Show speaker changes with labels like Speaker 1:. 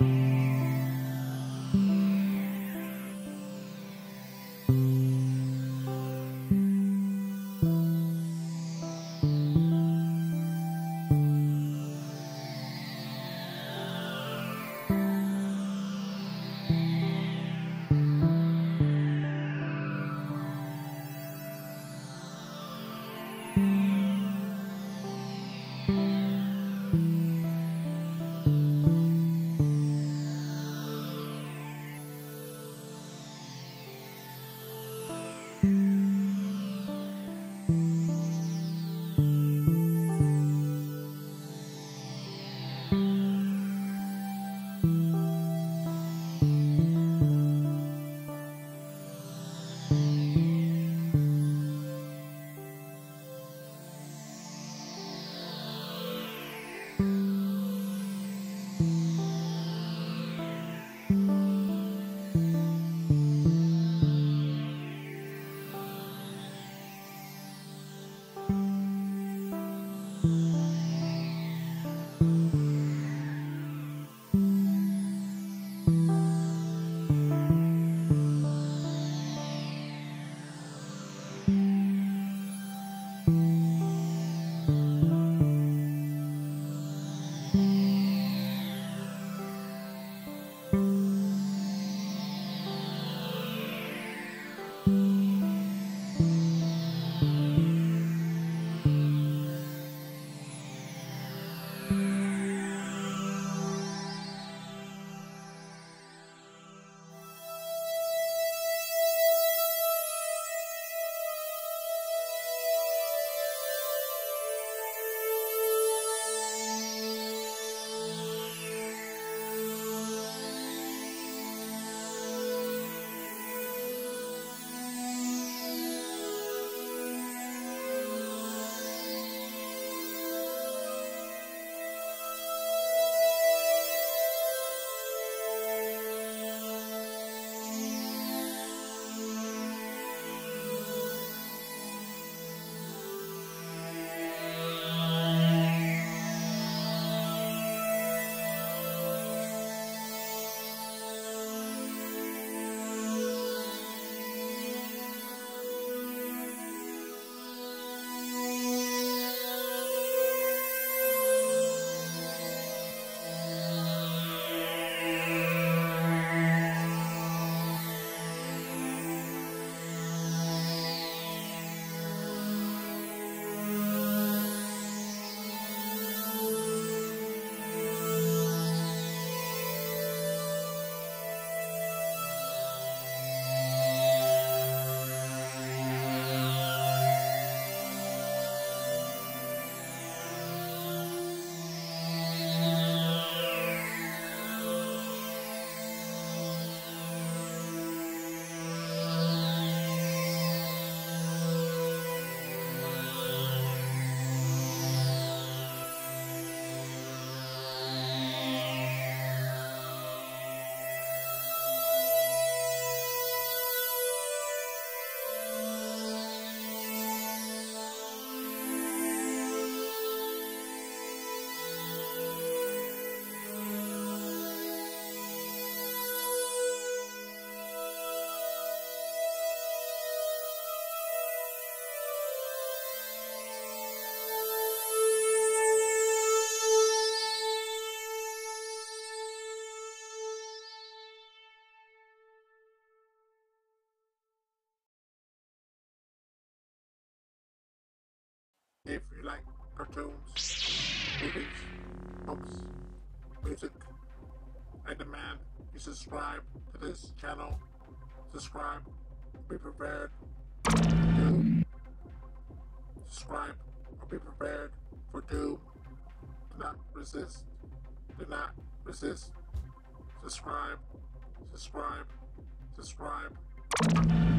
Speaker 1: Bye. If you like cartoons, movies, books, music, I demand you subscribe to this channel. Subscribe. Be prepared. Doom. Subscribe or be prepared for doom. Do not resist. Do not resist. Subscribe. Subscribe. Subscribe.